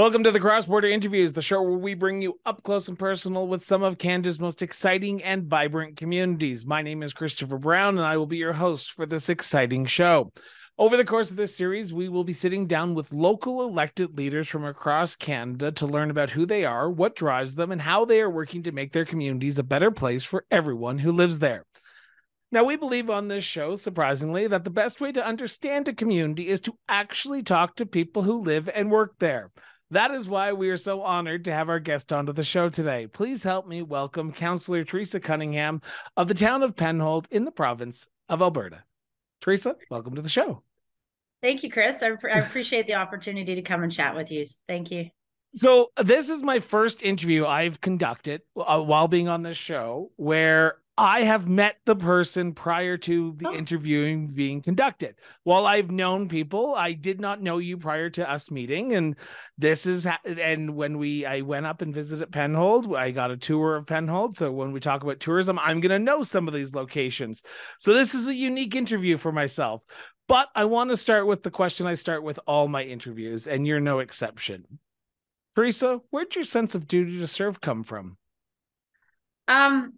Welcome to the Cross Border Interviews, the show where we bring you up close and personal with some of Canada's most exciting and vibrant communities. My name is Christopher Brown, and I will be your host for this exciting show. Over the course of this series, we will be sitting down with local elected leaders from across Canada to learn about who they are, what drives them, and how they are working to make their communities a better place for everyone who lives there. Now, we believe on this show, surprisingly, that the best way to understand a community is to actually talk to people who live and work there. That is why we are so honored to have our guest onto the show today. Please help me welcome Councillor Teresa Cunningham of the town of Penhold in the province of Alberta. Teresa, welcome to the show. Thank you, Chris. I, I appreciate the opportunity to come and chat with you. Thank you. So, this is my first interview I've conducted uh, while being on this show where I have met the person prior to the oh. interviewing being conducted. While I've known people, I did not know you prior to us meeting. And this is, ha- and when we, I went up and visited Penhold, I got a tour of Penhold. So when we talk about tourism, I'm going to know some of these locations. So this is a unique interview for myself. But I want to start with the question I start with all my interviews, and you're no exception. Teresa, where'd your sense of duty to serve come from? Um,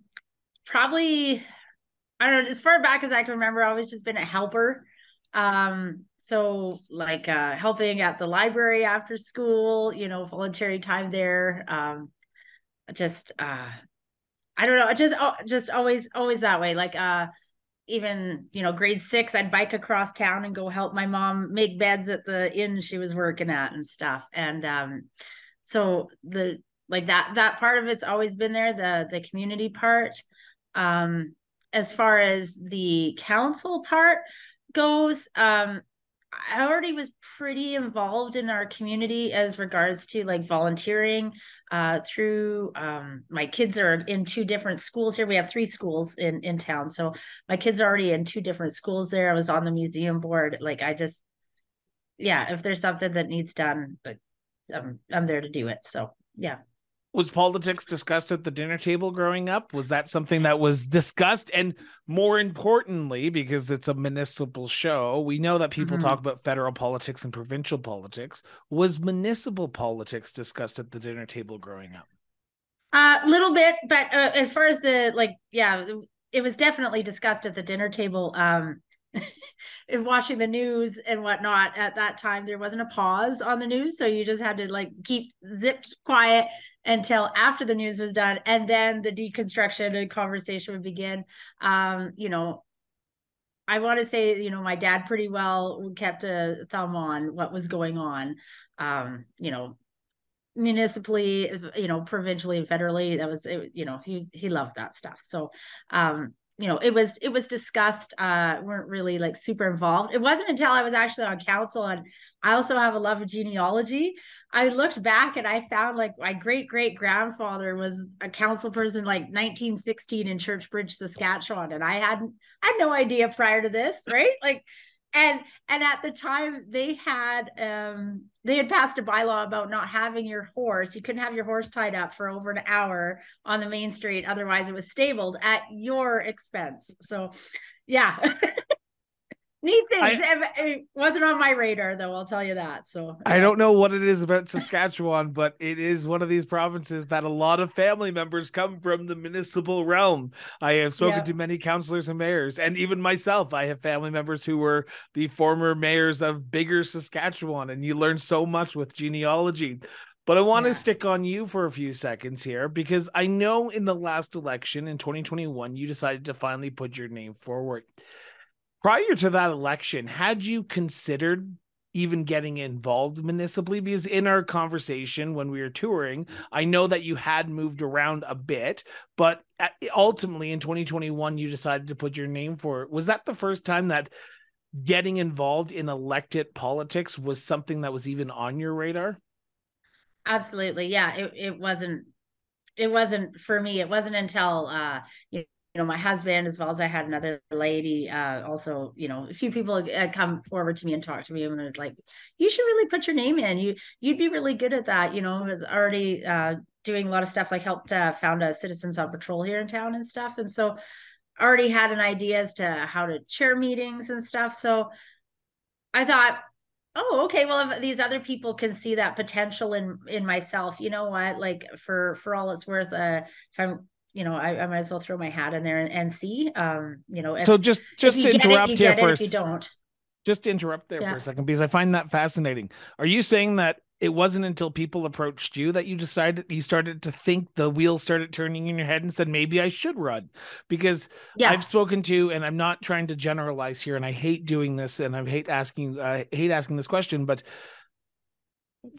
probably I don't know, as far back as I can remember, I've always just been a helper. Um, so like uh helping at the library after school, you know, voluntary time there. Um just uh I don't know, just uh, just always always that way. Like uh even you know grade six i'd bike across town and go help my mom make beds at the inn she was working at and stuff and um so the like that that part of it's always been there the the community part um, as far as the council part goes, um, I already was pretty involved in our community as regards to like volunteering uh, through um, my kids are in two different schools here. We have three schools in in town, so my kids are already in two different schools there. I was on the museum board. Like I just, yeah, if there's something that needs done, I'm I'm there to do it. So yeah was politics discussed at the dinner table growing up? Was that something that was discussed? And more importantly, because it's a municipal show, we know that people mm-hmm. talk about federal politics and provincial politics. Was municipal politics discussed at the dinner table growing up? A uh, little bit, but uh, as far as the like, yeah, it was definitely discussed at the dinner table. Um, watching the news and whatnot at that time there wasn't a pause on the news so you just had to like keep zipped quiet until after the news was done and then the deconstruction and conversation would begin um you know I want to say, you know, my dad pretty well kept a thumb on what was going on. Um, you know, municipally, you know, provincially and federally. That was, you know, he he loved that stuff. So, um, you know it was it was discussed uh weren't really like super involved. It wasn't until i was actually on council and i also have a love of genealogy. I looked back and i found like my great great grandfather was a council person like 1916 in churchbridge saskatchewan and i hadn't i had no idea prior to this right? Like and and at the time they had um they had passed a bylaw about not having your horse. You couldn't have your horse tied up for over an hour on the main street. Otherwise it was stabled at your expense. So yeah neat things. I, it wasn't on my radar though. I'll tell you that. So I don't know what it is about Saskatchewan, but it is one of these provinces that a lot of family members come from the municipal realm. I have spoken to many councillors and mayors, and even myself. I have family members who were the former mayors of Biggar Saskatchewan, and you learn so much with genealogy. But I want yeah. to stick on you for a few seconds here because I know in the last election in 2021, you decided to finally put your name forward prior to that election, had you considered even getting involved municipally? Because in our conversation when we were touring, I know that you had moved around a bit, but ultimately in 2021, you decided to put your name for it. Was that the first time that getting involved in elected politics was something that was even on your radar? Absolutely. Yeah. It, it wasn't it wasn't for me it wasn't until uh you you know my husband as well as i had another lady uh also you know a few people come forward to me and talk to me and was like you should really put your name in. You you'd be really good at that. You know was already uh doing a lot of stuff like helped uh, found a citizens on patrol here in town and stuff. And so already had an idea as to how to chair meetings and stuff. So i thought oh okay well if these other people can see that potential in in myself you know what? Like for for all it's worth uh if i'm you know I, I might as well throw my hat in there and, and see um you know if, so just just to interrupt it, you here first you don't just to interrupt there yeah. for a second because i find that fascinating are you saying that it wasn't until people approached you that you decided you started to think the wheels started turning in your head and said maybe I should run because yeah. I've spoken to and I'm not trying to generalize here and I hate doing this and I hate asking I hate asking this question but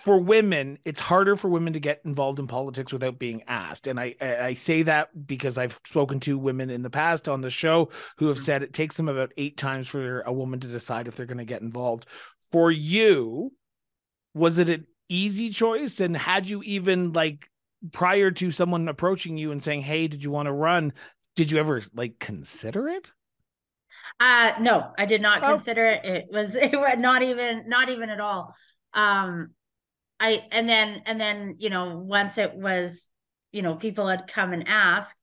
for women it's harder for women to get involved in politics without being asked and I I say that because I've spoken to women in the past on the show who have mm. said it takes them about 8 times for a woman to decide if they're going to get involved for you was it an easy choice? And had you even like prior to someone approaching you and saying, Hey, did you want to run? Did you ever like consider it? Uh no, I did not oh. consider it. It was it was not even not even at all. Um I and then and then, you know, once it was, you know, people had come and asked,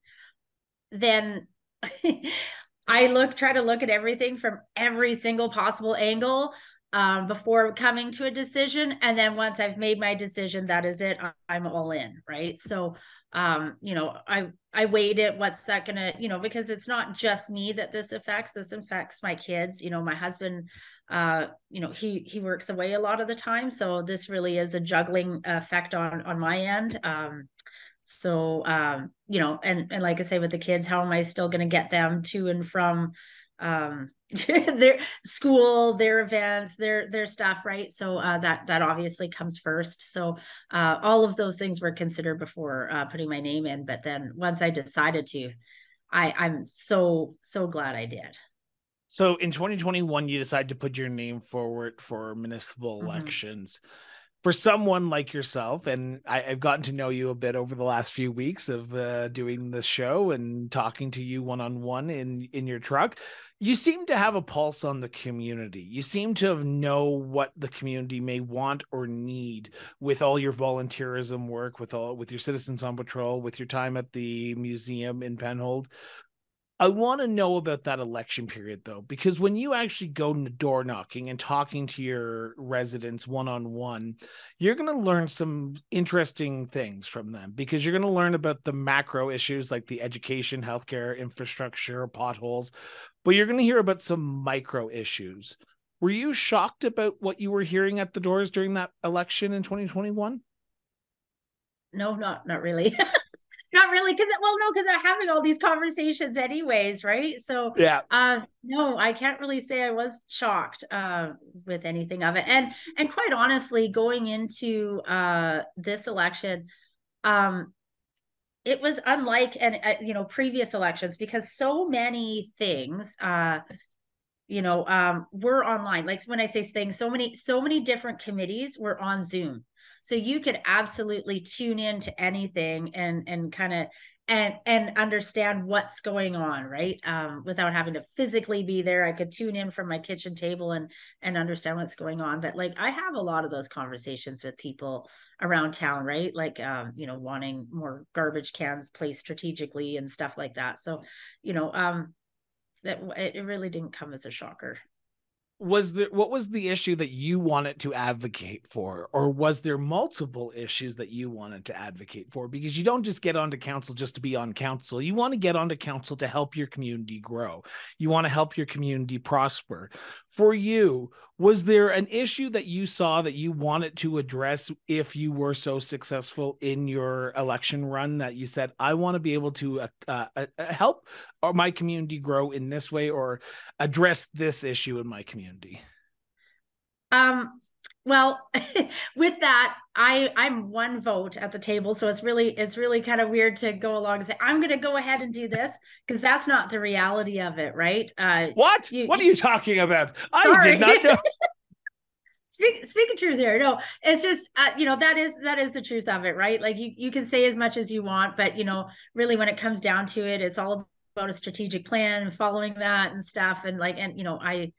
then I look try to look at everything from every single possible angle um, before coming to a decision. And then once I've made my decision, that is it. I'm all in. Right. So, um, you know, I, I weighed it. What's that going to, you know, because it's not just me that this affects, this affects my kids, you know, my husband, uh, you know, he, he works away a lot of the time. So this really is a juggling effect on, on my end. Um, so, um, you know, and, and like I say, with the kids, how am I still going to get them to and from, um, their school their events their their stuff right? So uh, that that obviously comes first. So uh, all of those things were considered before uh, putting my name in. But then once i decided to i i'm so so glad i did. So in 2021 you decided to put your name forward for municipal mm-hmm. elections. For someone like yourself, and I, have gotten to know you a bit over the last few weeks of uh, doing the show and talking to you one on one in in your truck you seem to have a pulse on the community. You seem to have know what the community may want or need with all your volunteerism work, with all with your citizens on patrol, with your time at the museum in Penhold. I want to know about that election period though, because when you actually go door knocking and talking to your residents one on one, you're going to learn some interesting things from them because you're going to learn about the macro issues like the education, healthcare, infrastructure, potholes, but you're going to hear about some micro issues. Were you shocked about what you were hearing at the doors during that election in 2021? No, not not really. not really because well no because i'm having all these conversations anyways right so yeah uh no i can't really say i was shocked uh with anything of it and and quite honestly going into uh this election um it was unlike and uh, you know previous elections because so many things uh you know um were online. Like when i say things so many so many different committees were on zoom. So you could absolutely tune in to anything and and kind of and and understand what's going on right? Um, without having to physically be there i could tune in from my kitchen table and and understand what's going on. But like i have a lot of those conversations with people around town right? Like um, you know wanting more garbage cans placed strategically and stuff like that. So you know um that it really didn't come as a shocker was there what was the issue that you wanted to advocate for? Or was there multiple issues that you wanted to advocate for? Because you don't just get onto council just to be on council. You want to get onto council to help your community grow. You want to help your community prosper. For you was there an issue that you saw that you wanted to address if you were so successful in your election run that you said i want to be able to uh, uh, uh, help my community grow in this way or address this issue in my community um well with that i i'm one vote at the table so it's really it's really kind of weird to go along and say i'm going to go ahead and do this because that's not the reality of it right? Uh what? you, what are you talking about? I did not know. Speak speaking truth here. No it's just uh, you know that is that is the truth of it right? Like you you can say as much as you want but you know really when it comes down to it it's all about a strategic plan and following that and stuff and like and you know i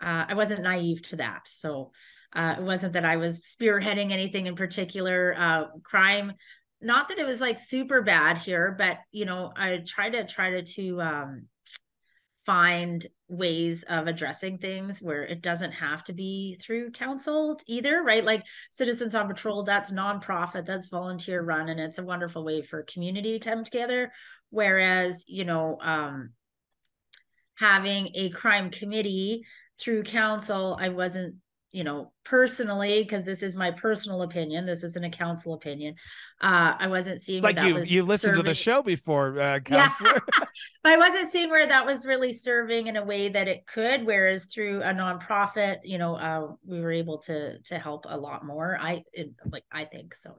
uh, i wasn't naive to that so uh, it wasn't that I was spearheading anything in particular. Uh, crime, not that it was like super bad here, but you know, I try to try to to um, find ways of addressing things where it doesn't have to be through council either right like citizens on patrol that's nonprofit that's volunteer run and it's a wonderful way for community to come together whereas you know um having a crime committee through council i wasn't you know, personally, because this is my personal opinion, this isn't a council opinion. Uh, I wasn't seeing like you you listened serving... to the show before, uh, counselor. Yeah. but I wasn't seeing where that was really serving in a way that it could. Whereas through a nonprofit, you know, uh, we were able to to help a lot more. I it, like I think so.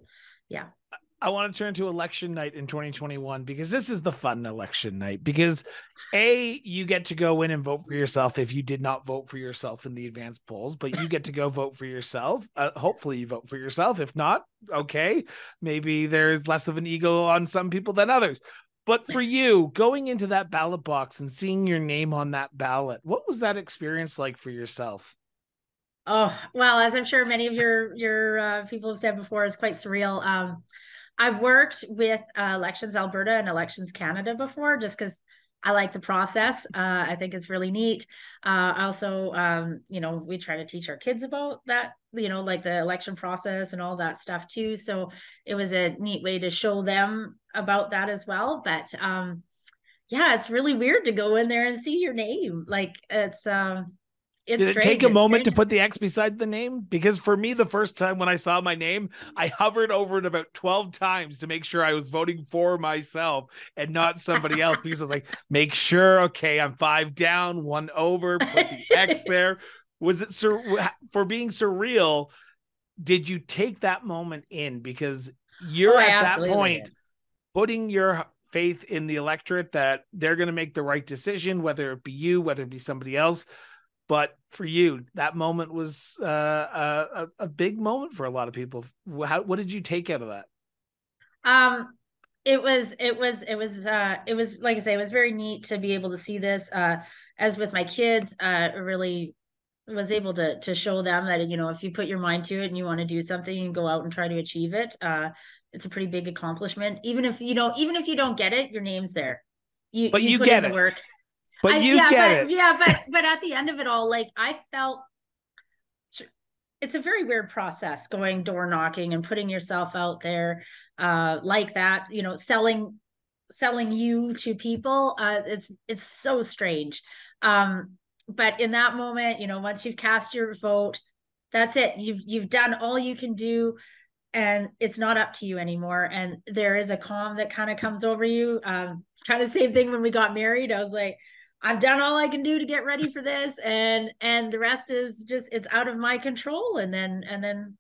Yeah. I want to turn to election night in 2021 because this is the fun election night. Because A, you get to go in and vote for yourself if you did not vote for yourself in the advanced polls, but you get to go vote for yourself. Uh, hopefully, you vote for yourself. If not, okay, maybe there's less of an ego on some people than others. But for you, going into that ballot box and seeing your name on that ballot, what was that experience like for yourself? Oh well, as I'm sure many of your your uh, people have said before, it's quite surreal. Um, I've worked with uh, Elections Alberta and Elections Canada before, just because I like the process. Uh, I think it's really neat. Uh, also, um, you know, we try to teach our kids about that, you know, like the election process and all that stuff too. So it was a neat way to show them about that as well. But um, yeah, it's really weird to go in there and see your name. Like it's um, it's Did it take a moment to put the X beside the name? Because for me, the first time when I saw my name, I hovered over it about 12 times to make sure I was voting for myself and not somebody else. Because I was like, make sure, okay, I'm five down, one over, put the X there. Was it sur- for being surreal? Did you take that moment in? Because you're oh, at that point did. putting your faith in the electorate that they're going to make the right decision, whether it be you, whether it be somebody else but for you that moment was uh, a, a big moment for a lot of people. How, what did you take out of that? Um it was it was it was uh it was like i say it was very neat to be able to see this uh as with my kids uh really was able to to show them that you know if you put your mind to it and you want to do something and go out and try to achieve it uh it's a pretty big accomplishment. Even if you know even if you don't get it your name's there. You but you, you get it. work but I, you yeah, get but, it. Yeah, but but at the end of it all, like I felt it's a very weird process going door knocking and putting yourself out there uh like that, you know, selling selling you to people. Uh it's it's so strange. Um but in that moment, you know, once you've cast your vote, that's it. You've you've done all you can do and it's not up to you anymore and there is a calm that kind of comes over you um kind of same thing when we got married i was like I've done all I can do to get ready for this and and the rest is just it's out of my control and then and then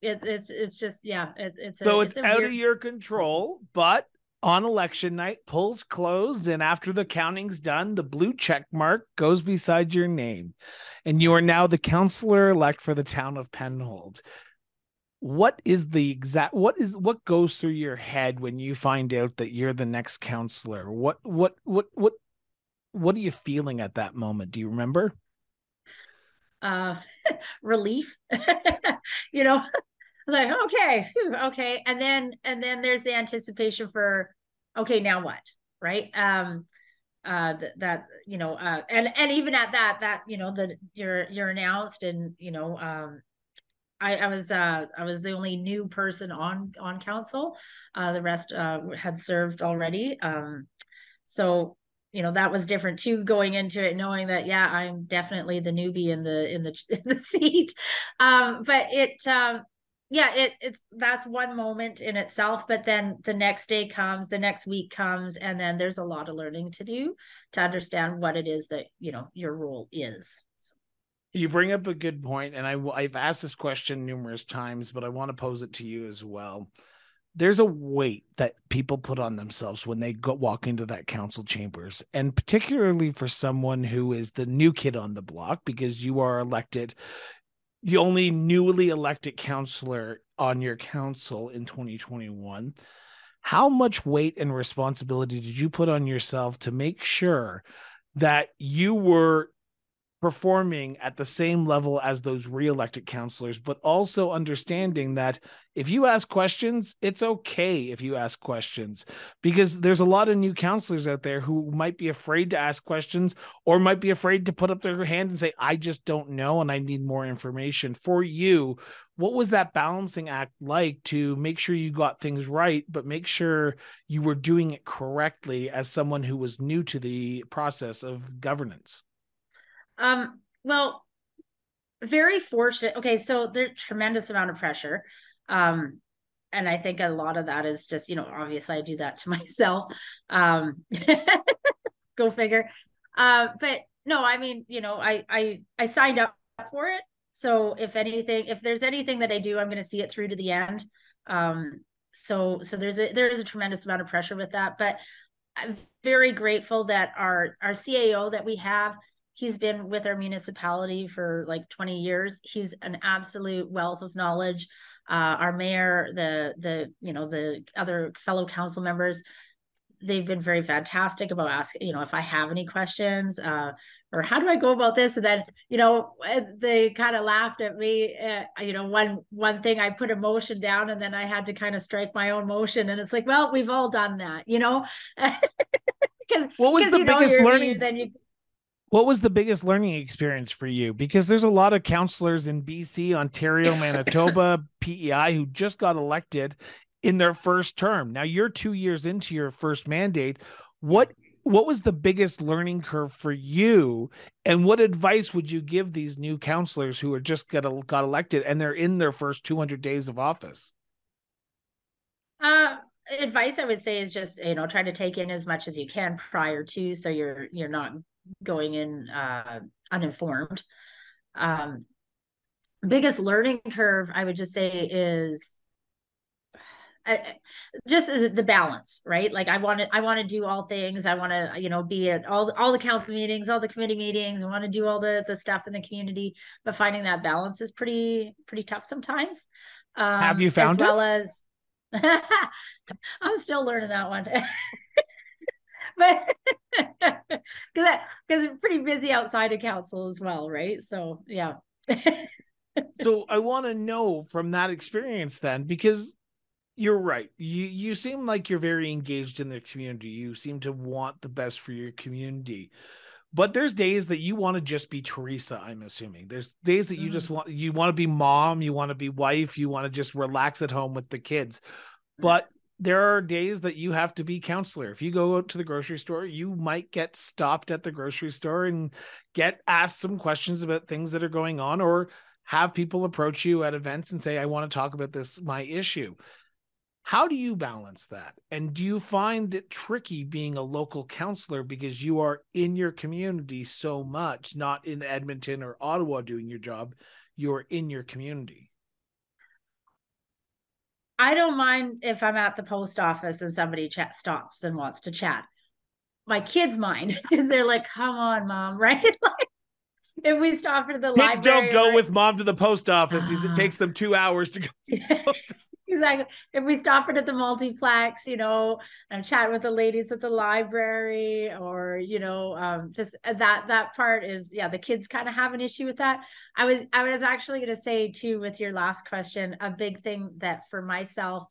it, it's it's just yeah it, it's so a, it's, it's out weird... of your control but on election night polls close and after the counting's done the blue check mark goes beside your name and you are now the counselor elect for the town of penhold. What is the exact what is what goes through your head when you find out that you're the next counselor? What what what what what are you feeling at that moment? Do you remember? Uh, relief. you know, like okay, whew, okay, and then and then there's the anticipation for okay, now what, right? Um, uh, th- that you know, uh, and and even at that, that you know, that you're you're announced, and you know, um, I, I, was uh, I was the only new person on on council. Uh, the rest uh, had served already. Um, so you know that was different too going into it knowing that yeah i'm definitely the newbie in the in the in the seat. Um but it um yeah it it's that's one moment in itself but then the next day comes the next week comes and then there's a lot of learning to do to understand what it is that you know your role is. You bring up a good point and I, i've asked this question numerous times but i want to pose it to you as well there's a weight that people put on themselves when they go walk into that council chambers and particularly for someone who is the new kid on the block because you are elected the only newly elected counselor on your council in 2021 how much weight and responsibility did you put on yourself to make sure that you were performing at the same level as those re-elected counselors but also understanding that if you ask questions it's okay if you ask questions because there's a lot of new counselors out there who might be afraid to ask questions or might be afraid to put up their hand and say i just don't know and i need more information for you. What was that balancing act like to make sure you got things right but make sure you were doing it correctly as someone who was new to the process of governance um, well, very fortunate. Okay, so there's tremendous amount of pressure. Um, and I think a lot of that is just, you know, obviously I do that to myself. Um, go figure. Uh, but no, I mean, you know, I I I signed up for it. So if anything, if there's anything that I do, I'm going to see it through to the end. Um, so so there's a there is a tremendous amount of pressure with that, but I'm very grateful that our our CAO that we have He's been with our municipality for like 20 years. He's an absolute wealth of knowledge. Uh, our mayor, the the you know the other fellow council members, they've been very fantastic about asking you know if i have any questions uh, or how do i go about this and then you know they kind of laughed at me uh, you know one one thing i put a motion down and then i had to kind of strike my own motion and it's like well we've all done that you know because what was the biggest learning then you what was the biggest learning experience for you? Because there's a lot of counselors in BC, Ontario, Manitoba, PEI who just got elected in their first term. Now you're 2 years into your first mandate. What what was the biggest learning curve for you and what advice would you give these new counselors who are just got got elected and they're in their first 200 days of office? Uh advice I would say is just you know try to take in as much as you can prior to so you're you're not going in uh, uninformed. Um, biggest learning curve, I would just say, is uh, just the balance, right? Like I want to, I want to do all things. I want to, you know, be at all all the council meetings, all the committee meetings. I want to do all the the stuff in the community, but finding that balance is pretty pretty tough sometimes. Um, Have you found as well it? as I'm still learning that one. but because because pretty busy outside of council as well, right? So yeah. so I want to know from that experience then, because you're right. You you seem like you're very engaged in the community. You seem to want the best for your community. But there's days that you want to just be Teresa, I'm assuming. There's days that you mm-hmm. just want you want to be mom, you want to be wife, you want to just relax at home with the kids. But there are days that you have to be counselor. If you go out to the grocery store, you might get stopped at the grocery store and get asked some questions about things that are going on, or have people approach you at events and say, I want to talk about this, my issue. How do you balance that? And do you find it tricky being a local counselor because you are in your community so much, not in Edmonton or Ottawa doing your job? You're in your community. I don't mind if I'm at the post office and somebody chat stops and wants to chat. My kids mind because they're like, "Come on, mom!" Right? like, if we stop at the kids library, don't go like, with mom to the post office because it takes them two hours to go. exactly. If we stop it at the multiplex, you know, and chat with the ladies at the library, or you know, um, just uh, that that part is yeah. The kids kind of have an issue with that. I was I was actually going to say too with your last question, a big thing that for myself.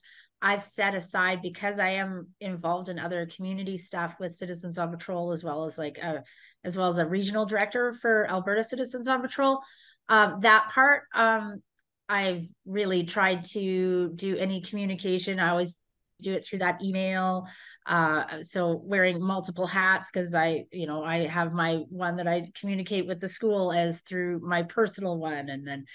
I've set aside because I am involved in other community stuff with Citizens on Patrol, as well as like a, as well as a regional director for Alberta Citizens on Patrol. Um, that part, um, I've really tried to do any communication. I always do it through that email. Uh, so wearing multiple hats because I, you know, I have my one that I communicate with the school as through my personal one, and then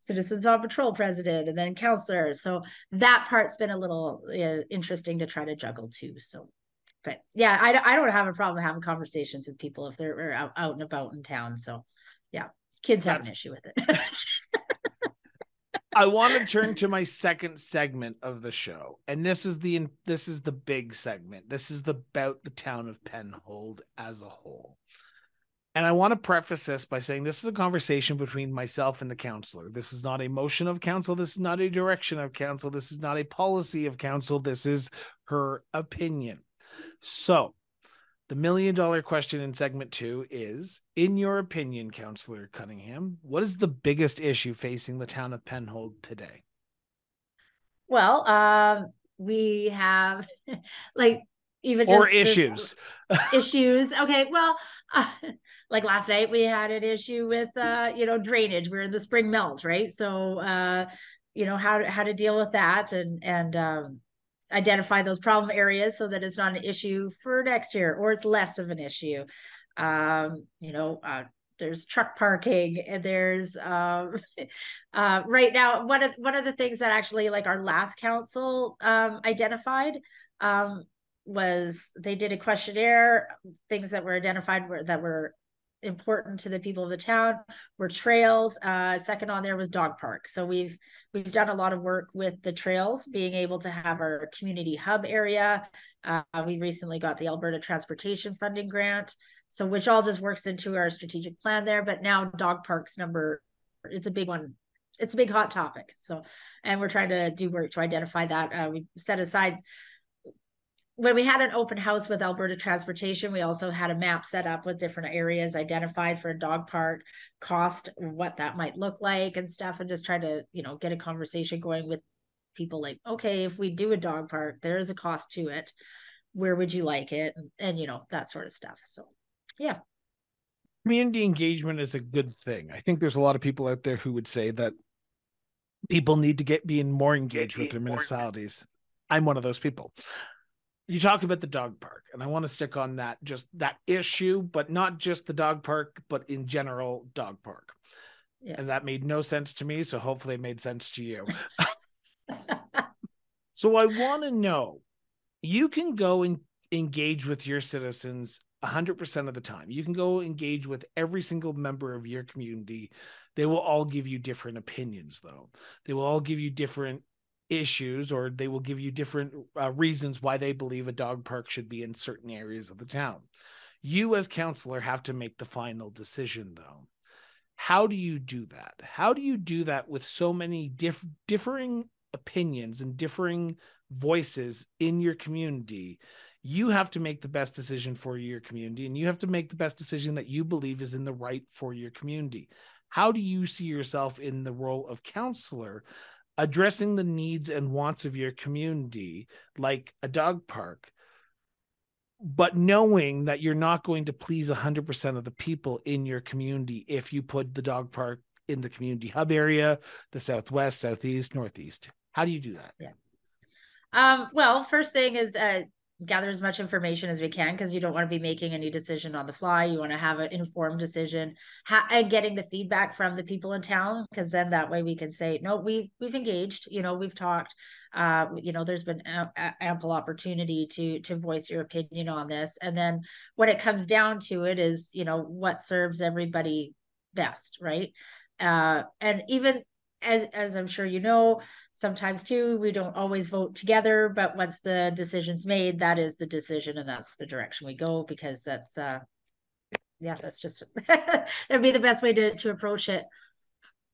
Citizens on Patrol president, and then counselor. So that part's been a little uh, interesting to try to juggle too. So, but yeah, I, I don't have a problem having conversations with people if they're out, out and about in town. So, yeah, kids have an issue with it. I want to turn to my second segment of the show, and this is the this is the big segment. This is the, about the town of Penhold as a whole. And I want to preface this by saying this is a conversation between myself and the counselor. This is not a motion of council. This is not a direction of council. This is not a policy of council. This is her opinion. So, The million dollar question in segment two is In your opinion, Councillor Cunningham, what is the biggest issue facing the town of Penhold today? Well, um, we have like even or issues. Issues. Okay well uh, like last night we had an issue with uh you know drainage. We're in the spring melt right? So uh you know how to how to deal with that and and um identify those problem areas so that it's not an issue for next year or it's less of an issue. Um you know uh there's truck parking and there's um uh right now one of one of the things that actually like our last council um identified um was they did a questionnaire things that were identified were that were important to the people of the town were trails. Uh, second on there was dog park so we've we've done a lot of work with the trails being able to have our community hub area. Uh, we recently got the alberta transportation funding grant. So which all just works into our strategic plan there but now dog parks number it's a big one. It's a big hot topic. So and we're trying to do work to identify that. Uh, we set aside when we had an open house with Alberta Transportation, we also had a map set up with different areas identified for a dog park, cost, what that might look like, and stuff, and just try to, you know, get a conversation going with people like, okay, if we do a dog park, there is a cost to it. Where would you like it? And, and you know, that sort of stuff. So, yeah. Community engagement is a good thing. I think there's a lot of people out there who would say that people need to get being more engaged with their municipalities. I'm one of those people you talk about the dog park and i want to stick on that just that issue but not just the dog park but in general dog park. Yeah. and that made no sense to me so hopefully it made sense to you. So i want to know you can go and engage with your citizens 100% of the time. You can go engage with every single member of your community. They will all give you different opinions though. They will all give you different issues or they will give you different uh, reasons why they believe a dog park should be in certain areas of the town. You, as counselor, have to make the final decision, though. How do you do that? How do you do that with so many diff- differing opinions and differing voices in your community? You have to make the best decision for your community, and you have to make the best decision that you believe is in the right for your community. How do you see yourself in the role of counselor addressing the needs and wants of your community, like a dog park, but knowing that you're not going to please 100% of the people in your community if you put the dog park in the community hub area, the southwest, southeast, northeast. How do you do that? Yeah. Um, well, first thing is uh, gather as much information as we can because you don't want to be making any decision on the fly. You want to have an informed decision ha- and getting the feedback from the people in town because then that way we can say no we we've engaged you know we've talked uh you know there's been a- ample opportunity to to voice your opinion on this. And then when it comes down to it is you know what serves everybody best right? Uh and even as as I'm sure you know, sometimes too we don't always vote together, but once the decision's made, that is the decision and that's the direction we go because that's uh yeah, that's just that'd be the best way to to approach it.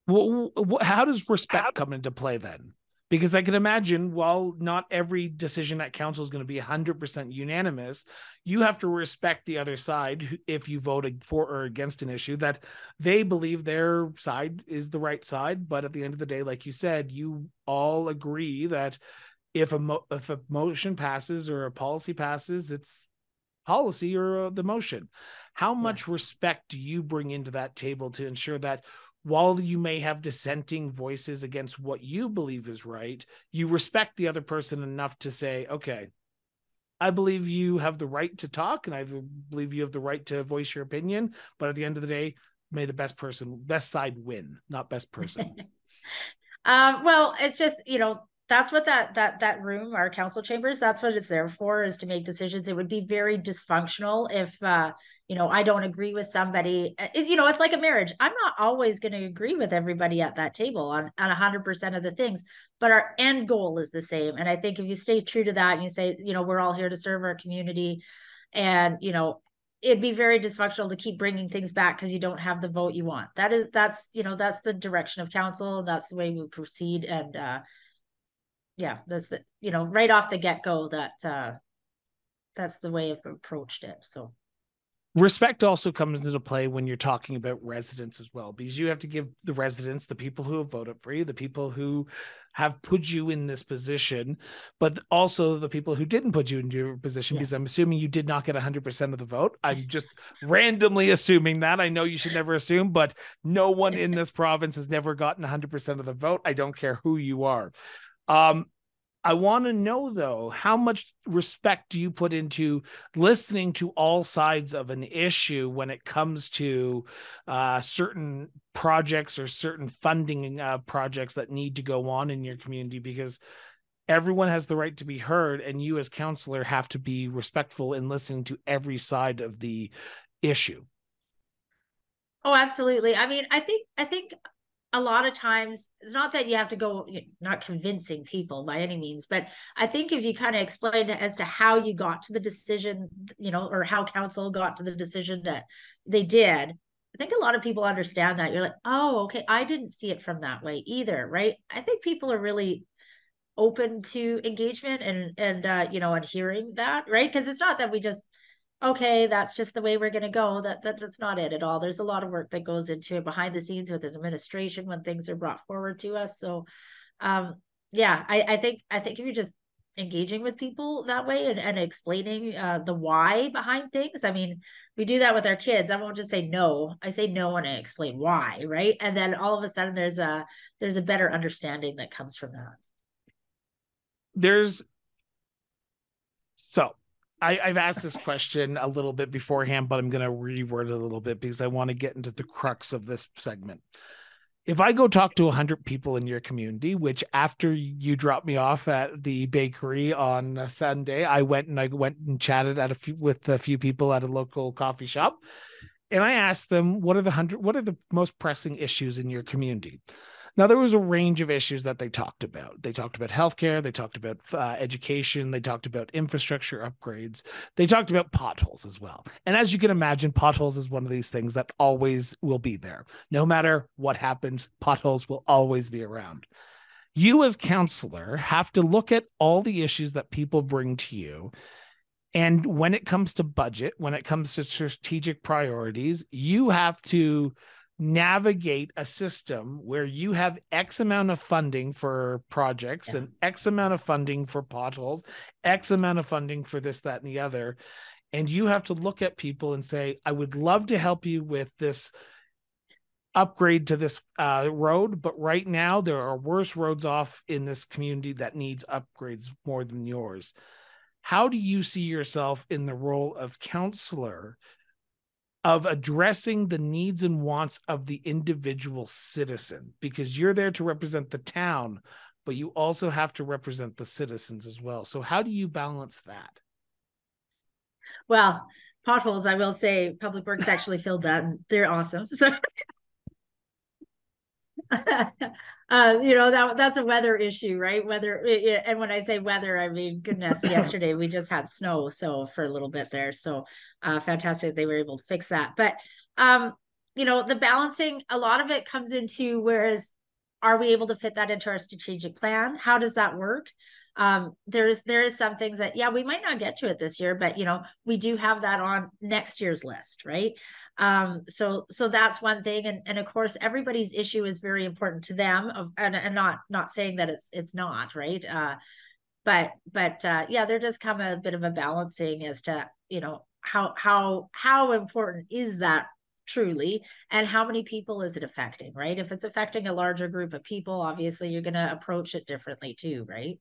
Well, how does respect come into play then? Because I can imagine while not every decision at council is going to be 100% unanimous, you have to respect the other side if you voted for or against an issue that they believe their side is the right side. But at the end of the day, like you said, you all agree that if a mo- if a motion passes or a policy passes, it's policy or uh, the motion. How much yeah. respect do you bring into that table to ensure that while you may have dissenting voices against what you believe is right, you respect the other person enough to say, okay, I believe you have the right to talk and I believe you have the right to voice your opinion. But at the end of the day, may the best person, best side win, not best person. um, well, it's just, you know, that's what that that that room our council chambers that's what it's there for is to make decisions. It would be very dysfunctional if uh you know i don't agree with somebody. It, uh, you know it's like a marriage. I'm not always going to agree with everybody at that table on on 100% of the things but our end goal is the same. And i think if you stay true to that and you say you know we're all here to serve our community and you know it'd be very dysfunctional to keep bringing things back because you don't have the vote you want. That is that's you know that's the direction of council that's the way we proceed and uh yeah, that's the you know right off the get go that uh that's the way I've approached it. So respect also comes into play when you're talking about residents as well because you have to give the residents the people who have voted for you the people who have put you in this position but also the people who didn't put you in your position yeah. because i'm assuming you did not get 100% of the vote i'm just randomly assuming that i know you should never assume but no one in this province has never gotten 100% of the vote i don't care who you are um, I want to know though, how much respect do you put into listening to all sides of an issue when it comes to uh, certain projects or certain funding uh, projects that need to go on in your community? Because everyone has the right to be heard, and you as counselor have to be respectful in listening to every side of the issue. Oh, absolutely. I mean, I think I think a lot of times it's not that you have to go not convincing people by any means but i think if you kind of explain as to how you got to the decision you know or how council got to the decision that they did i think a lot of people understand that. You're like oh okay i didn't see it from that way either right? I think people are really open to engagement and and uh you know and hearing that right? Because it's not that we just okay, that's just the way we're going to go. That, that that's not it at all. There's a lot of work that goes into it behind the scenes with administration when things are brought forward to us. So, um, yeah, I, I think I think if you're just engaging with people that way and, and explaining uh, the why behind things. I mean, we do that with our kids. I won't just say no. I say no and I explain why, right? And then all of a sudden there's a there's a better understanding that comes from that. There's so I, have asked this question a little bit beforehand, but I'm going to reword it a little bit because I want to get into the crux of this segment. If I go talk to 100 people in your community, which after you dropped me off at the bakery on Sunday, I went and I went and chatted at a few with a few people at a local coffee shop, and I asked them what are the hundred what are the most pressing issues in your community. Now, there was a range of issues that they talked about. They talked about healthcare, they talked about uh, education, they talked about infrastructure upgrades, they talked about potholes as well. And as you can imagine, potholes is one of these things that always will be there. No matter what happens, potholes will always be around. You, as counselor, have to look at all the issues that people bring to you. And when it comes to budget, when it comes to strategic priorities, you have to navigate a system where you have X amount of funding for projects yeah. and X amount of funding for potholes, X amount of funding for this, that, and the other. And you have to look at people and say, I would love to help you with this upgrade to this uh, road, but right now there are worse roads off in this community that needs upgrades more than yours. How do you see yourself in the role of counselor of addressing the needs and wants of the individual citizen because you're there to represent the town but you also have to represent the citizens as well. So how do you balance that? Well potholes i will say public works actually filled that. They're awesome. So uh, you know that that's a weather issue, right? Weather, and when I say weather, I mean goodness. yesterday we just had snow, so for a little bit there, so uh, fantastic they were able to fix that. But um, you know, the balancing, a lot of it comes into whereas, are we able to fit that into our strategic plan? How does that work? Um, there's there is some things that yeah we might not get to it this year but you know we do have that on next year's list right? Um, so so that's one thing. And and of course everybody's issue is very important to them of and, and not not saying that it's it's not right? Uh, but but uh, yeah there does come a bit of a balancing as to you know how how how important is that truly? And how many people is it affecting right? If it's affecting a larger group of people obviously you're going to approach it differently too right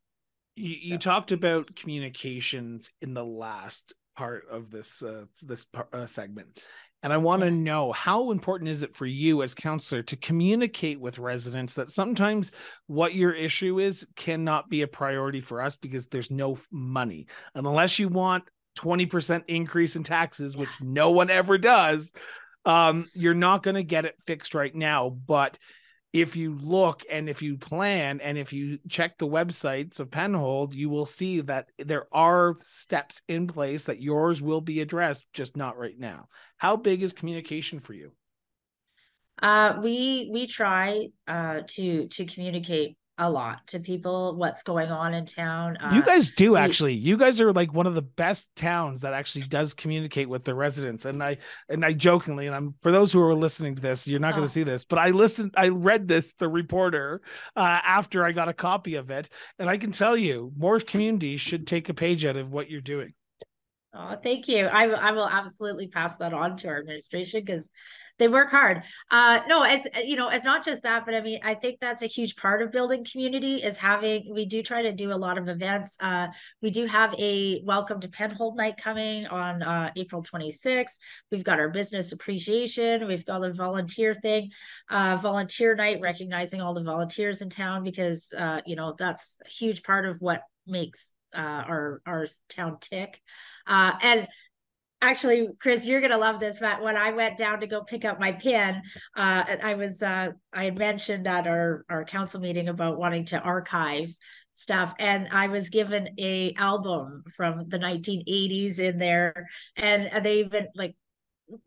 you, you talked about communications in the last part of this uh, this uh, segment and i want to yeah. know how important is it for you as counselor to communicate with residents that sometimes what your issue is cannot be a priority for us because there's no money unless you want 20% increase in taxes yeah. which no one ever does um, you're not going to get it fixed right now but if you look and if you plan and if you check the websites of Penhold, you will see that there are steps in place that yours will be addressed, just not right now. How big is communication for you? Uh, we we try uh, to to communicate a lot to people what's going on in town. Uh, you guys do actually. You guys are like one of the best towns that actually does communicate with the residents. And I and I jokingly, and I'm for those who are listening to this, you're not oh. going to see this, but I listened, I read this, the reporter, uh, after I got a copy of it, and I can tell you, more communities should take a page out of what you're doing. Oh, thank you. I, I will absolutely pass that on to our administration because they work hard. Uh, no, it's you know, it's not just that, but I mean, I think that's a huge part of building community is having. We do try to do a lot of events. Uh, we do have a welcome to Penhold night coming on uh, April 26th. We've got our business appreciation. We've got a volunteer thing, uh, volunteer night, recognizing all the volunteers in town because uh, you know that's a huge part of what makes uh, our our town tick. Uh, and actually, Chris, you're gonna love this. But when I went down to go pick up my pin, uh, I was uh, I mentioned at our our council meeting about wanting to archive stuff and i was given a album from the 1980s in there and they even like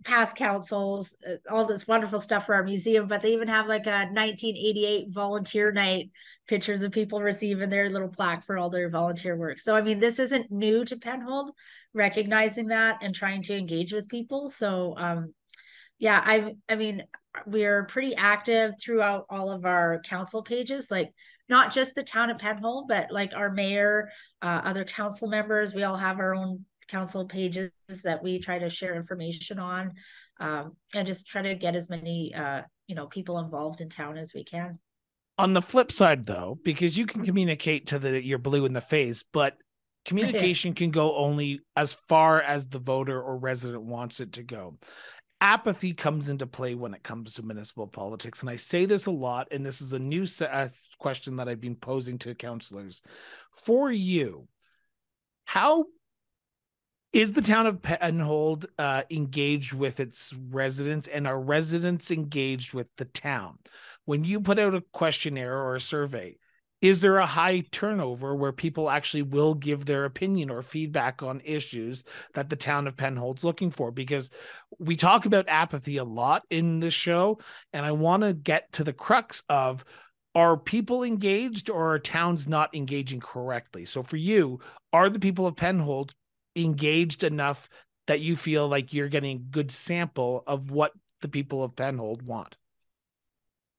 past councils, uh, all this wonderful stuff for our museum, but they even have like a 1988 volunteer night pictures of people receiving their little plaque for all their volunteer work. So, I mean, this isn't new to Penhold, recognizing that and trying to engage with people. So, um, yeah, I, I mean, we're pretty active throughout all of our council pages, like not just the town of Penhold, but like our mayor, uh, other council members. We all have our own council pages that we try to share information on um, and just try to get as many uh, you know people involved in town as we can. On the flip side though because you can communicate to the you're blue in the face but communication can go only as far as the voter or resident wants it to go. Apathy comes into play when it comes to municipal politics and i say this a lot and this is a new uh, question that i've been posing to councilors. For you how is the town of Penhold uh, engaged with its residents and are residents engaged with the town? When you put out a questionnaire or a survey, is there a high turnover where people actually will give their opinion or feedback on issues that the town of Penhold's looking for? Because we talk about apathy a lot in this show, and I want to get to the crux of are people engaged or are towns not engaging correctly? So for you, are the people of Penhold engaged enough that you feel like you're getting a good sample of what the people of Penhold want?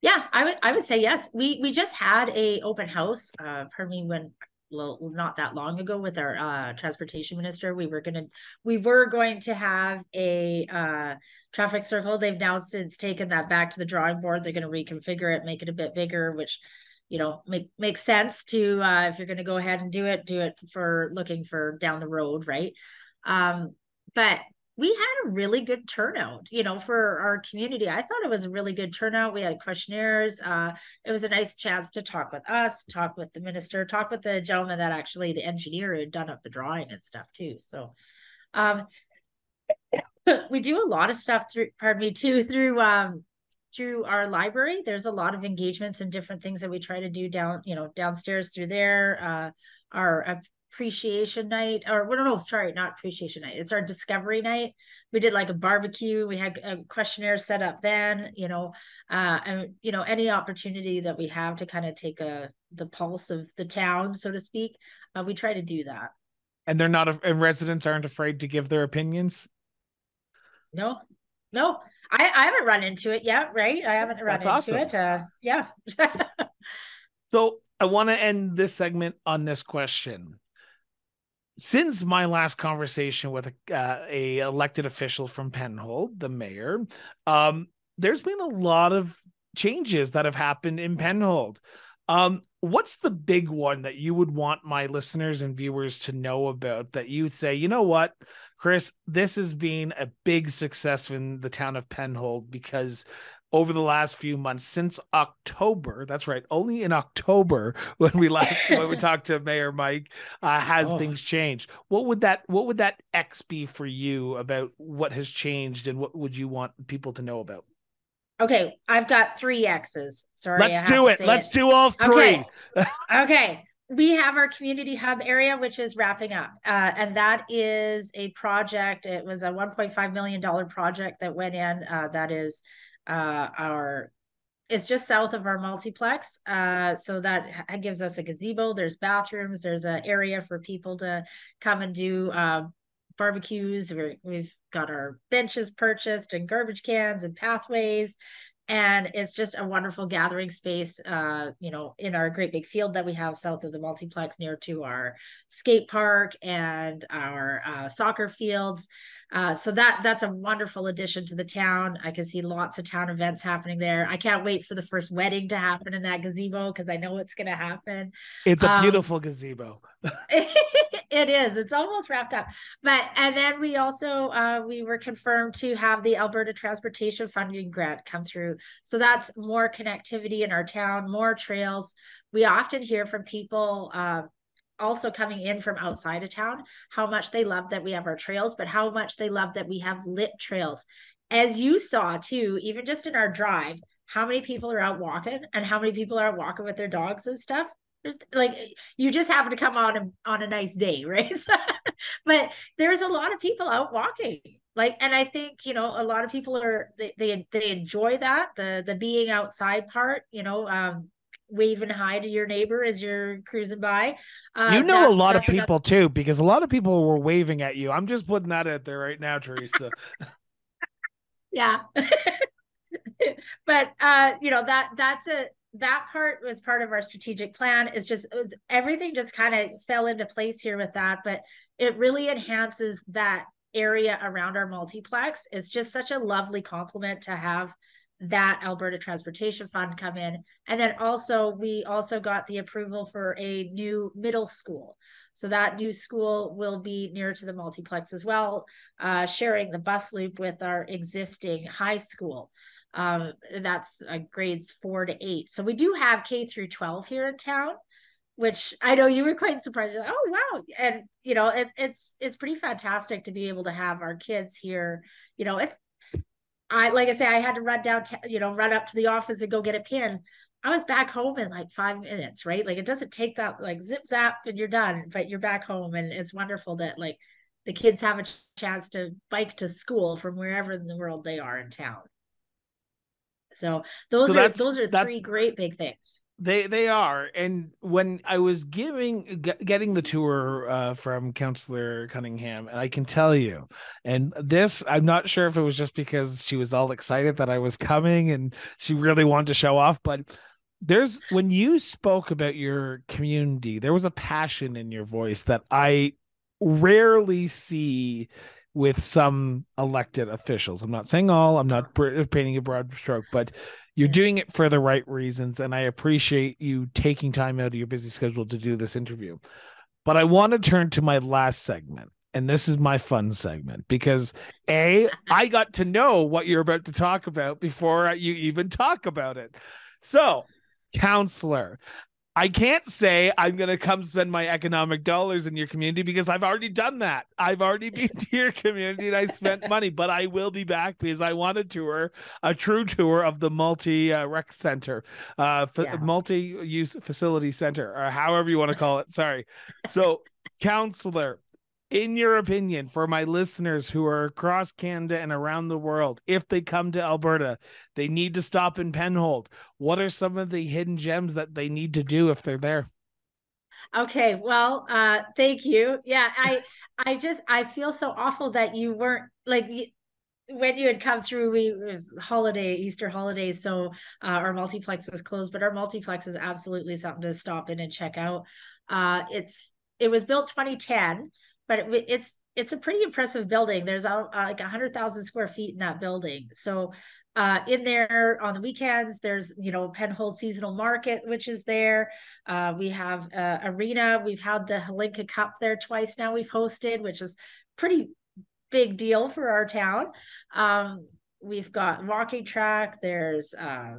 Yeah, I would I would say yes. We we just had a open house. Uh, pardon me, when well, not that long ago with our uh, transportation minister, we were gonna we were going to have a uh, traffic circle. They've now since taken that back to the drawing board. They're going to reconfigure it, make it a bit bigger, which you know make makes sense to uh, if you're going to go ahead and do it do it for looking for down the road right? Um but we had a really good turnout you know for our community. I thought it was a really good turnout. We had questionnaires. Uh it was a nice chance to talk with us talk with the minister talk with the gentleman that actually the engineer had done up the drawing and stuff too so um we do a lot of stuff through pardon me too through um through our library. There's a lot of engagements and different things that we try to do down you know downstairs through there uh our appreciation night or well, no sorry not appreciation night. It's our discovery night. We did like a barbecue. We had a questionnaire set up then you know uh and you know any opportunity that we have to kind of take a the pulse of the town so to speak uh, we try to do that. And they're not and residents aren't afraid to give their opinions? No no, I, I haven't run into it yet, right? I haven't run That's into awesome. it. Uh, yeah. so I want to end this segment on this question. Since my last conversation with a, uh, a elected official from Penhold, the mayor, um, there's been a lot of changes that have happened in Penhold. Um, what's the big one that you would want my listeners and viewers to know about that you would say, you know what, Chris, this has been a big success in the town of Penhold because over the last few months since October, that's right, only in October when we last when we talked to Mayor Mike, uh, has oh. things changed. What would that what would that X be for you about what has changed and what would you want people to know about? Okay, I've got three X's. Sorry. Let's do it. Let's it. do all three. Okay. okay. We have our community hub area, which is wrapping up. Uh, and that is a project. It was a $1.5 million project that went in. Uh, that is uh, our it's just south of our multiplex. Uh, so that gives us a gazebo. There's bathrooms. There's an area for people to come and do uh, barbecues. we have got our benches purchased and garbage cans and pathways and it's just a wonderful gathering space uh you know in our great big field that we have south of the multiplex near to our skate park and our uh, soccer fields uh, so that that's a wonderful addition to the town. I can see lots of town events happening there. I can't wait for the first wedding to happen in that gazebo because i know it's going to happen. It's a um, beautiful gazebo. It is. It's almost wrapped up. But and then we also uh, we were confirmed to have the alberta transportation funding grant come through. So that's more connectivity in our town more trails. We often hear from people uh, also coming in from outside of town how much they love that we have our trails but how much they love that we have lit trails. As you saw too even just in our drive how many people are out walking and how many people are walking with their dogs and stuff? Like you just happen to come on a, on a nice day right? But there's a lot of people out walking. Like and i think you know a lot of people are they they, they enjoy that the the being outside part you know um waving hi to your neighbor as you're cruising by. Uh, you know that, a lot of people another... too, because a lot of people were waving at you. I'm just putting that out there right now, Teresa. yeah. but uh, you know, that that's a that part was part of our strategic plan is just was, everything just kind of fell into place here with that but it really enhances that area around our multiplex it's just such a lovely compliment to have that alberta transportation fund come in and then also we also got the approval for a new middle school so that new school will be near to the multiplex as well uh, sharing the bus loop with our existing high school um, that's uh, grades four to eight. So we do have K through 12 here in town, which I know you were quite surprised. Like, oh wow. And you know, it, it's it's pretty fantastic to be able to have our kids here. You know, it's I like I say, I had to run down, to, you know, run up to the office and go get a pin. I was back home in like five minutes, right? Like it doesn't take that like zip zap and you're done, but you're back home. And it's wonderful that like the kids have a chance to bike to school from wherever in the world they are in town. So those so are those are three great big things. They they are, and when I was giving getting the tour uh, from Councilor Cunningham, and I can tell you, and this I'm not sure if it was just because she was all excited that I was coming and she really wanted to show off, but there's when you spoke about your community, there was a passion in your voice that I rarely see with some elected officials. I'm not saying all, I'm not painting a broad stroke, but you're doing it for the right reasons. And I appreciate you taking time out of your busy schedule to do this interview. But I want to turn to my last segment. And this is my fun segment because A, I got to know what you're about to talk about before you even talk about it. So, councilor, I can't say I'm going to come spend my economic dollars in your community because I've already done that. I've already been to your community and I spent money, but I will be back because I want a tour, a true tour of the multi uh, rec center, uh, yeah. multi use facility center, or however you want to call it. Sorry. So, councilor, in your opinion, for my listeners who are across Canada and around the world, if they come to Alberta, they need to stop in Penhold. What are some of the hidden gems that they need to do if they're there? Okay, well, uh, thank you. Yeah, I, I just I feel so awful that you weren't like when you had come through. We holiday Easter holidays, so uh, our multiplex was closed, but our multiplex is absolutely something to stop in and check out. Uh, it's it was built 2010 but it, it's it's a pretty impressive building. There's uh, like a hundred thousand square feet in that building. So uh, in there on the weekends, there's you know Penhold Seasonal Market, which is there. Uh, we have uh, arena. We've had the Hlinka Cup there twice now. We've hosted, which is pretty big deal for our town. Um, we've got walking track. There's uh,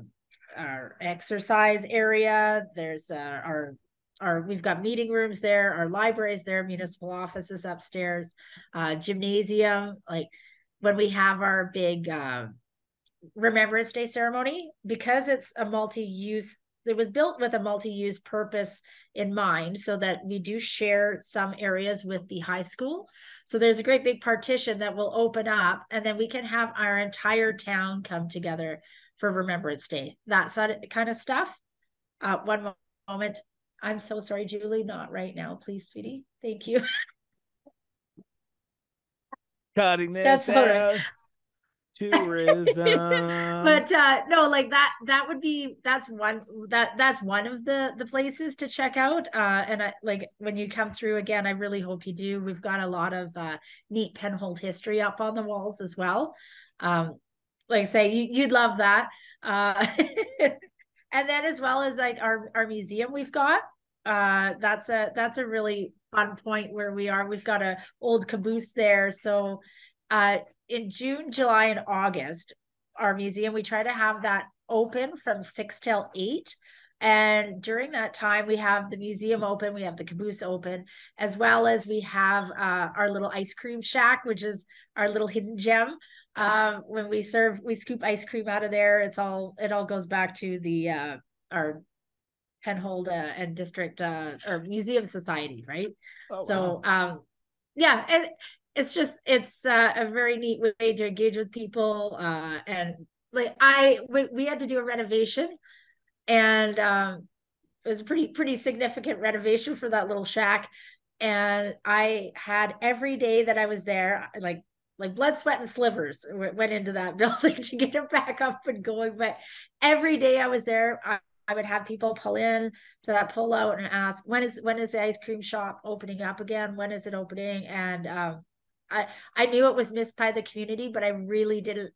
our exercise area. There's uh, our our we've got meeting rooms there, our libraries there, municipal offices upstairs, uh, gymnasium. Like when we have our big uh, Remembrance Day ceremony, because it's a multi-use. It was built with a multi-use purpose in mind, so that we do share some areas with the high school. So there's a great big partition that will open up, and then we can have our entire town come together for Remembrance Day. That kind of stuff. Uh, one moment. I'm so sorry, Julie. Not right now, please, sweetie. Thank you. Cutting this That's out. All right tourism but uh no like that that would be that's one that that's one of the the places to check out uh and I, like when you come through again i really hope you do we've got a lot of uh neat penhold history up on the walls as well um like I say you, you'd love that uh and then as well as like our our museum we've got uh that's a that's a really fun point where we are we've got a old caboose there so uh in June, July, and August, our museum, we try to have that open from six till eight. And during that time, we have the museum open, we have the caboose open, as well as we have uh, our little ice cream shack, which is our little hidden gem. Um, when we serve, we scoop ice cream out of there. It's all it all goes back to the uh, our Penhold uh, and District uh, or Museum Society, right? Oh, so wow. um, yeah, and it's just it's uh, a very neat way to engage with people uh, and like i we, we had to do a renovation and um, it was a pretty pretty significant renovation for that little shack and i had every day that i was there like like blood sweat and slivers went into that building to get it back up and going. But every day i was there I, I would have people pull in to that pull out and ask when is when is the ice cream shop opening up again? When is it opening? And um, I I knew it was missed by the community, but I really didn't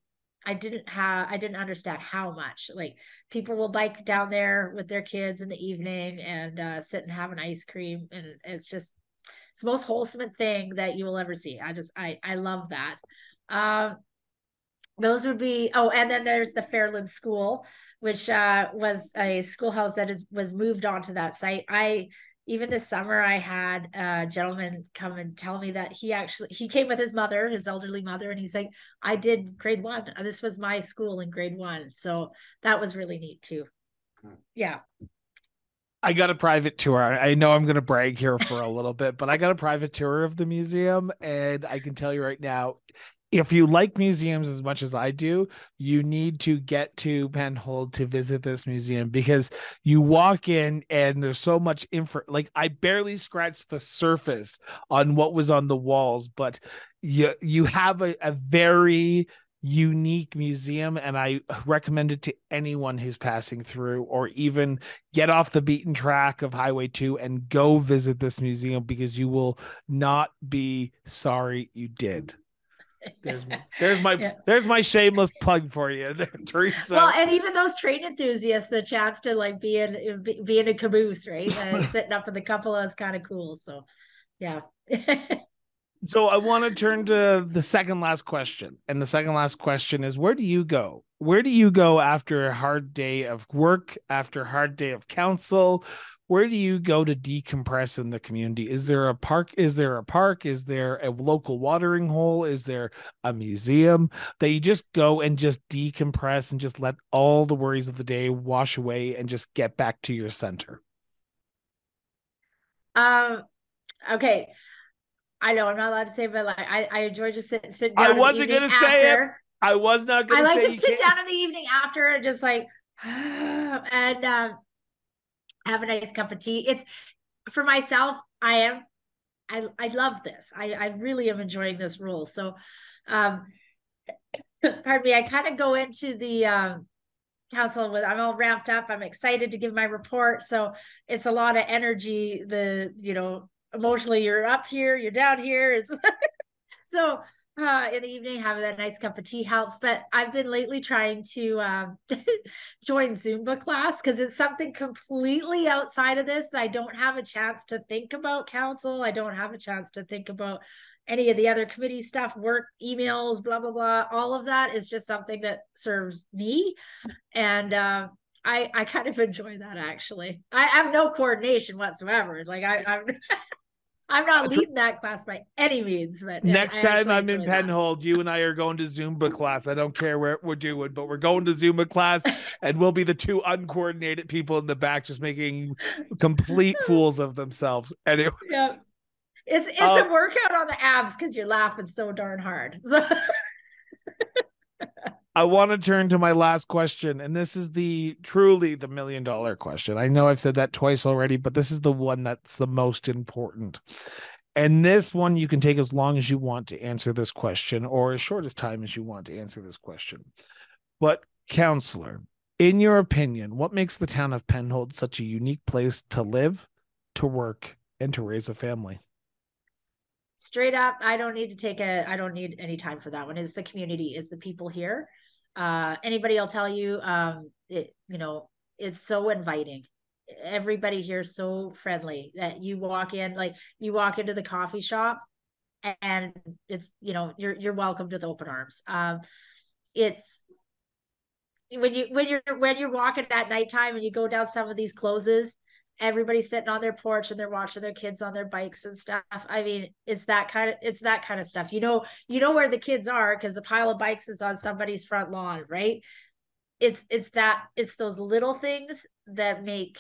I didn't have I didn't understand how much. Like people will bike down there with their kids in the evening and uh, sit and have an ice cream, and it's just it's the most wholesome thing that you will ever see. I just I I love that. Um, those would be oh, and then there's the Fairland School, which uh, was a schoolhouse that is was moved onto that site. I even this summer i had a gentleman come and tell me that he actually he came with his mother his elderly mother and he's like i did grade one this was my school in grade one so that was really neat too yeah I got a private tour. I know I'm going to brag here for a little bit, but I got a private tour of the museum. And I can tell you right now, if you like museums as much as I do, you need to get to Penhold to visit this museum because you walk in and there's so much info. Like I barely scratched the surface on what was on the walls, but you you have a, a very unique museum and I recommend it to anyone who's passing through or even get off the beaten track of Highway 2 and go visit this museum because you will not be sorry you did. There's my, there's my yeah. there's my shameless plug for you, Teresa. Well, and even those train enthusiasts, the chance to like be in be in a caboose, right, and sitting up in the cupola is kind of cool. So, yeah. So I want to turn to the second last question, and the second last question is: Where do you go? Where do you go after a hard day of work, after a hard day of council? where do you go to decompress in the community? Is there a park? Is there a park? Is there a local watering hole? Is there a museum that you just go and just decompress and just let all the worries of the day wash away and just get back to your center? Um, okay. I know I'm not allowed to say, but like I, I enjoy just sitting sit down. I wasn't gonna after. say it. I was not gonna. I like to sit down in the evening after, just like, and um, have a nice cup of tea. It's for myself, I am I I love this. I I really am enjoying this role. So um pardon me, I kind of go into the um council with I'm all ramped up. I'm excited to give my report. So it's a lot of energy. The you know, emotionally you're up here, you're down here. It's so uh, in the evening, having that nice cup of tea helps. But I've been lately trying to um, join Zumba class because it's something completely outside of this. I don't have a chance to think about council. I don't have a chance to think about any of the other committee stuff, work, emails, blah, blah, blah. All of that is just something that serves me. And uh, I, I kind of enjoy that actually. I have no coordination whatsoever. Like I, I'm I'm not leading that class by any means, but next time I'm in Penhold, you and I are going to Zumba class. I don't care where we're doing, but we're going to Zumba class, and we'll be the two uncoordinated people in the back, just making complete fools of themselves. Anyway, yeah, it's it's uh, a workout on the abs because you're laughing so darn hard. So. I want to turn to my last question, and this is the truly the million dollar question. I know I've said that twice already, but this is the one that's the most important. And this one you can take as long as you want to answer this question, or as short as time as you want to answer this question. But, councilor, in your opinion, what makes the town of Penhold such a unique place to live, to work, and to raise a family? Straight up, I don't need to take a. I don't need any time for that one. Is the community, is the people here uh anybody will tell you um it you know it's so inviting. Everybody here is so friendly that you walk in like you walk into the coffee shop and it's you know you're you're welcomed with open arms. Um it's when you when you're when you're walking at nighttime and you go down some of these closes everybody's sitting on their porch and they're watching their kids on their bikes and stuff. I mean, it's that kind of it's that kind of stuff. You know, you know where the kids are because the pile of bikes is on somebody's front lawn, right? It's it's that it's those little things that make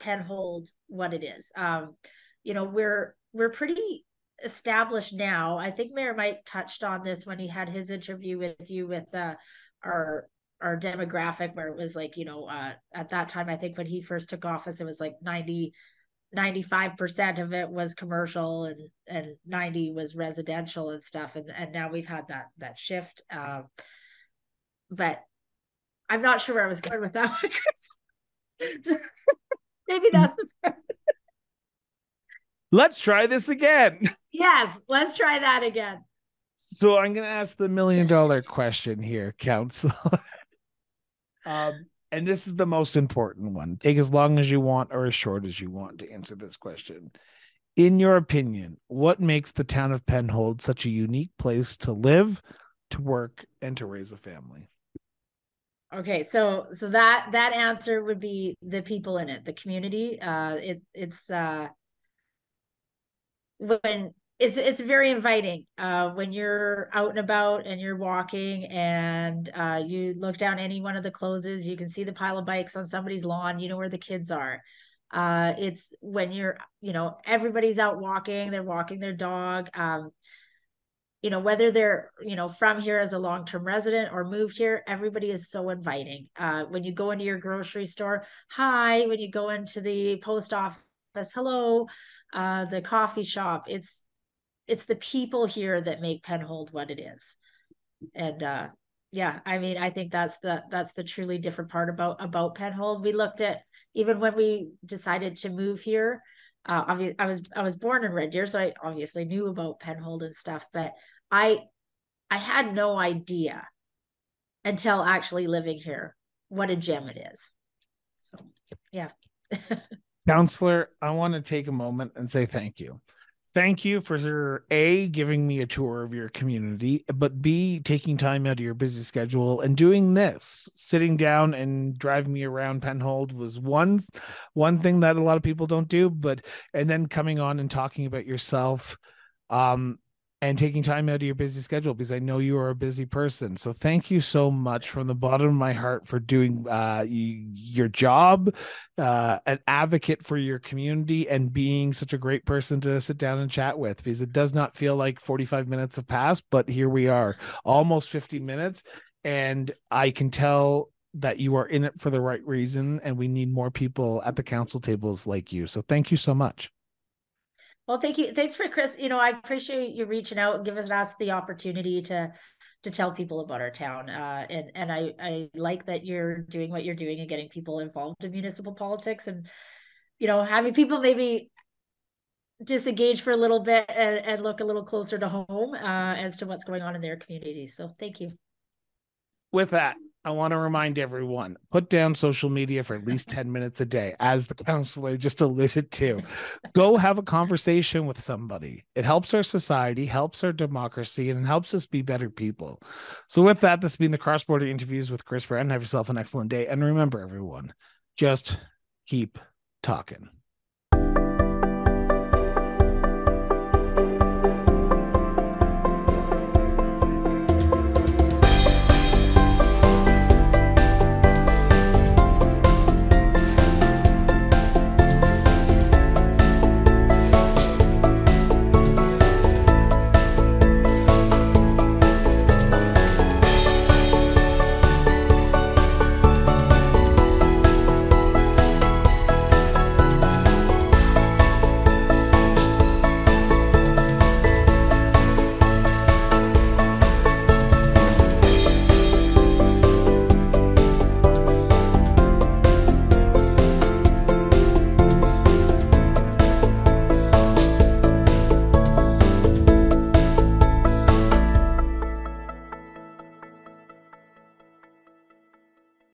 Penhold what it is. Um, you know, we're we're pretty established now. I think Mayor Mike touched on this when he had his interview with you with uh, our our demographic where it was like you know uh, at that time i think when he first took office it was like 90 95% of it was commercial and and 90 was residential and stuff. And and now we've had that that shift. Um, but i'm not sure where i was going with that one maybe that's the let's try this again. Yes let's try that again. So i'm going to ask the million dollar question here council um, and this is the most important one. Take as long as you want or as short as you want to answer this question. In your opinion, what makes the town of Penhold such a unique place to live, to work, and to raise a family? Okay, so so that that answer would be the people in it, the community. Uh, it it's uh, when it's it's very inviting uh, when you're out and about and you're walking and uh, you look down any one of the closes you can see the pile of bikes on somebody's lawn you know where the kids are. Uh, it's when you're you know everybody's out walking they're walking their dog um, you know whether they're you know from here as a long-term resident or moved here everybody is so inviting. Uh, when you go into your grocery store hi when you go into the post office hello uh, the coffee shop it's it's the people here that make Penhold what it is. And uh yeah, I mean, I think that's the that's the truly different part about about Penhold. We looked at even when we decided to move here. Uh, obviously, I was I was born in Red Deer, so I obviously knew about Penhold and stuff. But I I had no idea until actually living here what a gem it is. So yeah. Councilor, I want to take a moment and say thank you thank you for a giving me a tour of your community but b taking time out of your busy schedule and doing this. Sitting down and driving me around penhold was one one thing that a lot of people don't do but and then coming on and talking about yourself um and taking time out of your busy schedule because I know you are a busy person. So thank you so much from the bottom of my heart for doing uh, your job, uh, an advocate for your community, and being such a great person to sit down and chat with. Because it does not feel like 45 minutes have passed, but here we are, almost 50 minutes, and I can tell that you are in it for the right reason, and we need more people at the council tables like you. So thank you so much. Well, thank you. Thanks for Chris. You know, I appreciate you reaching out and giving us the opportunity to to tell people about our town. Uh, and and I I like that you're doing what you're doing and getting people involved in municipal politics and you know having people maybe disengage for a little bit and, and look a little closer to home uh, as to what's going on in their community. So thank you. With that, I want to remind everyone put down social media for at least 10 minutes a day, as the councilor just alluded to. Go have a conversation with somebody. It helps our society, helps our democracy, and helps us be better people. So, with that, this has been the cross border interviews with Chris Brown. Have yourself an excellent day. And remember, everyone, just keep talking.